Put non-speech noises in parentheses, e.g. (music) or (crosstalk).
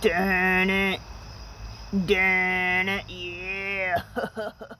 Darn it. Darn it, yeah. (laughs)